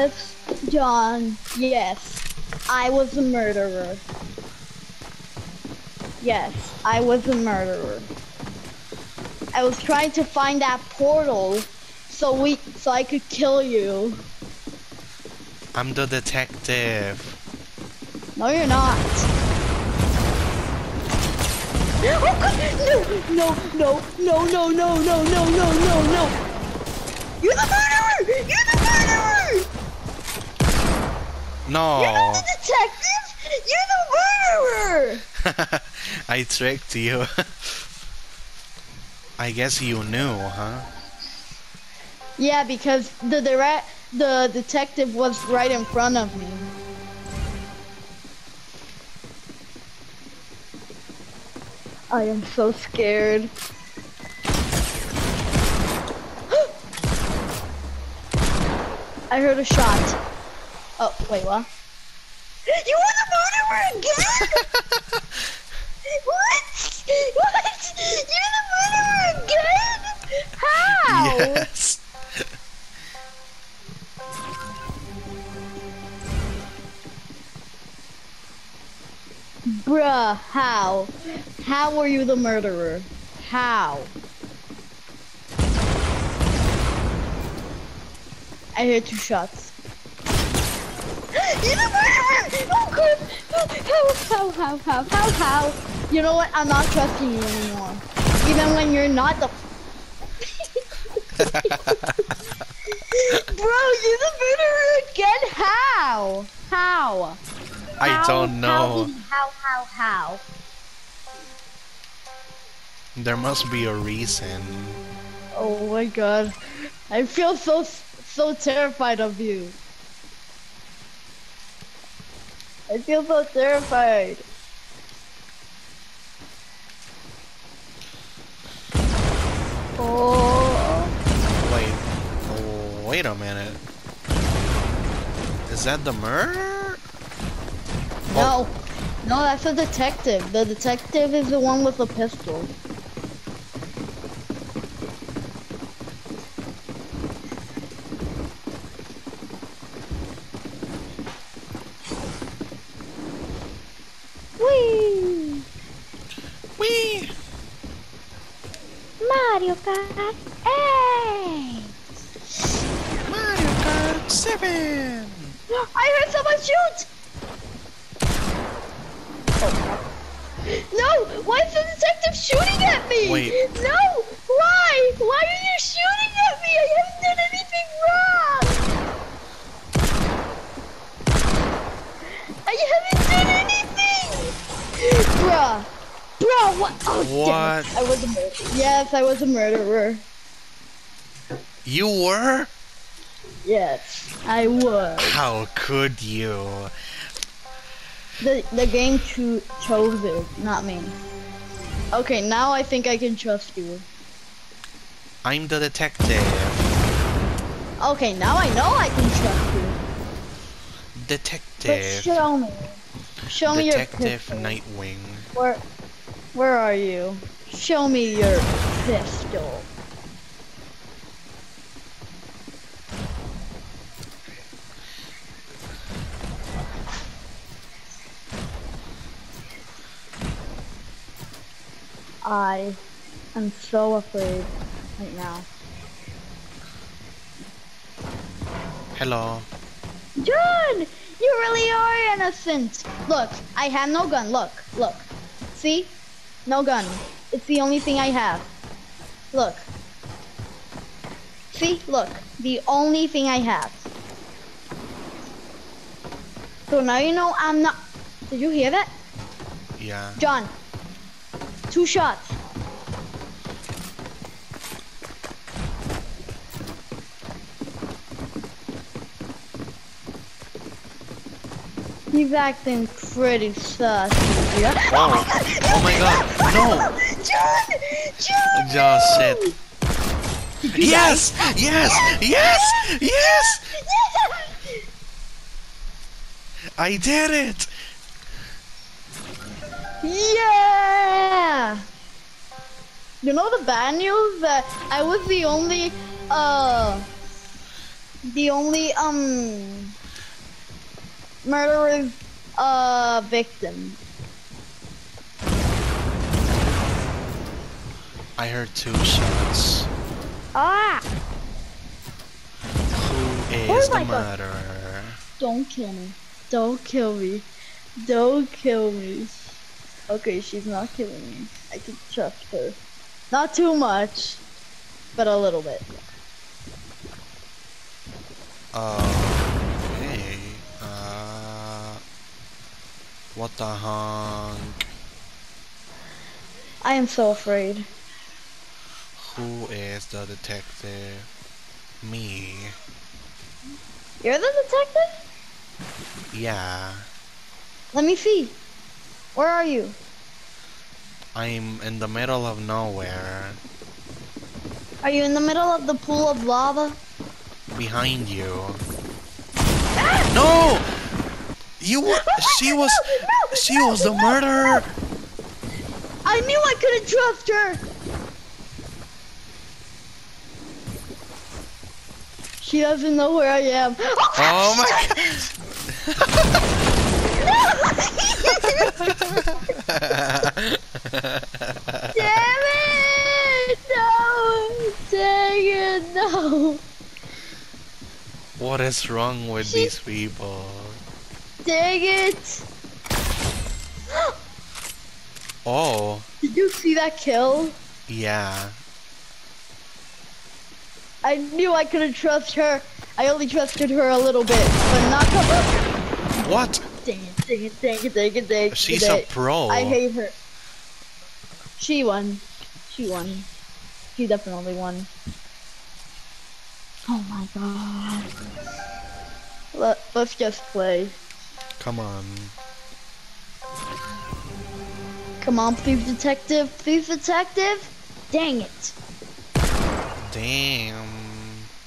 Yes, John. Yes, I was a murderer. Yes, I was a murderer. I was trying to find that portal so we so I could kill you. I'm the detective. No, you're not. Oh, no, no, no, no, no, no, no, no, no, no. You're the murderer! You're the murderer! No. You're not the detective! You're the murderer! I tricked you. I guess you knew, huh? Yeah, because the direct the detective was right in front of me. I am so scared. I heard a shot. Oh, wait, what? You were the murderer again? what? What? You're the murderer again? How? Yes. Bruh, how? How were you the murderer? How? I hear two shots. You're the murderer! Oh god! How, how, how, how, how, how? You know what? I'm not trusting you anymore. Even when you're not the- Bro, you're the murderer again? How? How? I How- don't know. did- how, how, how? There must be a reason. Oh my god. I feel so, so terrified of you. I feel so terrified. Oh. Wait. Oh, wait a minute. Is that the murder? No. No, that's a detective. The detective is the one with the pistol. Mario Kart 8! Mario Kart 7! I heard someone shoot! No! Why is the detective shooting at me? Wait. No! Why? Why are you shooting at me? I haven't done anything wrong! I haven't done anything! Bruh. Bruh, what? Oh, damn I was a murderer. Yes, I was a murderer. You were? Yes, I was. How could you? The the game cho chose it, not me. Okay, now I think I can trust you. I'm the detective. Okay, now I know I can trust you. Detective. But Detective. show me. Show me your Detective. Nightwing. Where where are you? Show me your pistol. I am so afraid right now. Hello. John, you really are innocent. Look, I have no gun. Look, look. See? No gun. It's the only thing I have. Look. See? Look. The only thing I have. So now you know I'm not. Did you hear that? Yeah. John. Two shots. He's acting pretty sus. Yeah. Oh, oh god. No. John! John! Just no! shit. Yes! Yes! Yes! Yes! I did it! Yeah! You know the bad news that I was the only uh the only um murderer's uh victim. I heard two shots. Ah! Who is Oh the my God. murderer? Don't kill me. Don't kill me. Don't kill me. Okay, she's not killing me. I can trust her. Not too much, but a little bit. Okay. Uh. What the honk? I am so afraid. Who is the detective? Me. You're the detective? Yeah. Let me see. Where are you? I'm in the middle of nowhere. Are you in the middle of the pool of lava? Behind you. Ah! No! You were. She was. She was the murderer! I knew I couldn't trust her. She doesn't know where I am. Oh my god! Damn it! No! Dang it! No! what is wrong with She- these people? Dang it! Oh, Did you see that kill? yeah. I knew I couldn't trust her. I only trusted her a little bit, but not her. What? Dang it! Dang it! Dang it! Dang it! Dang it! She's dang a pro. I hate her. She won. She won. She definitely won. Oh my god. Let, let's just play. Come on. Come on, please, detective. Please, detective. Dang it. Damn.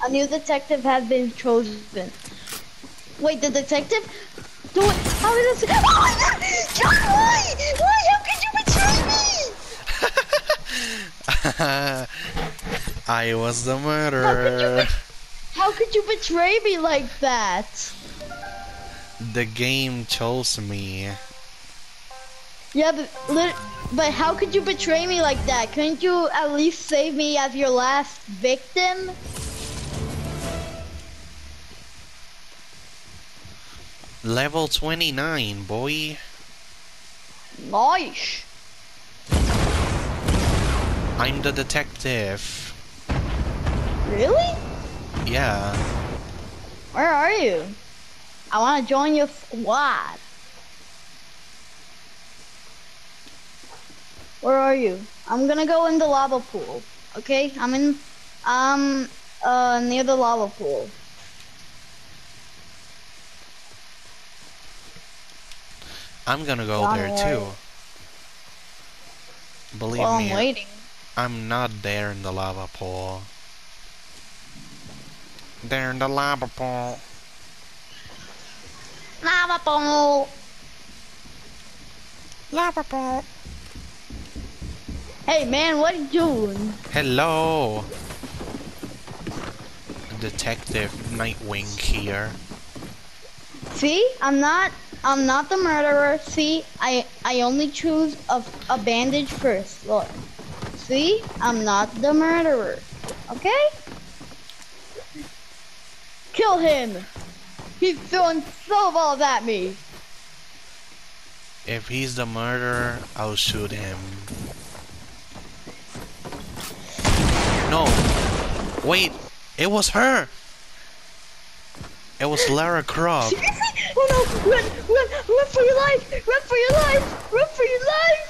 A new detective has been chosen. Wait, the detective? Do it. How did this? Oh! John, why? Why? How could you betray me? I was the murderer. How could you betray me like that? The game chose me. Yeah, but lit- but how could you betray me like that? Couldn't you at least save me as your last victim? Level 29, boy. Nice. I'm the detective. Really? Yeah. Where are you? I want to join your squad. Where are you? I'm gonna go in the lava pool. Okay, I'm in, um, uh, near the lava pool. I'm gonna go Don't there worry. too. Believe Well, me, I'm waiting. I'm not there in the lava pool. There in the lava pool. Lava pool. Lava pool. Hey man, what are you doing? Hello. Detective Nightwing here. See, I'm not, I'm not the murderer. See, I, I only choose a, a bandage first. Look. See, I'm not the murderer. Okay? Kill him. He's throwing snowballs at me. If he's the murderer, I'll shoot him. No. Wait, it was her. It was Lara Croft. oh no! Run! Run! Run for your life! Run for your life! Run for your life!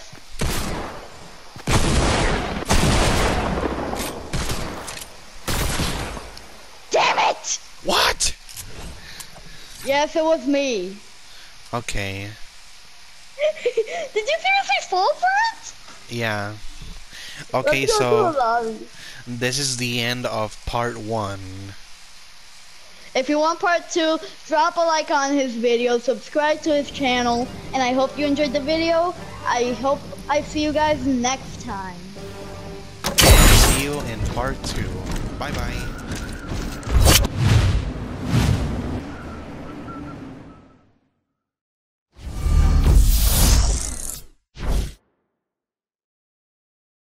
Damn it! What? Yes, it was me. Okay. Did you seriously fall for it? Yeah. Okay, Let's so to the lobby. This is the end of part one. If you want part two, drop a like on his video, subscribe to his channel, and I hope you enjoyed the video. I hope I see you guys next time. See you in part two. Bye bye.